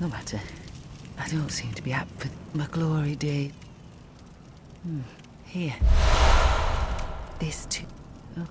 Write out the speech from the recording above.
No matter. I don't seem to be apt for my glory day. Hmm. Here. This too. Oh,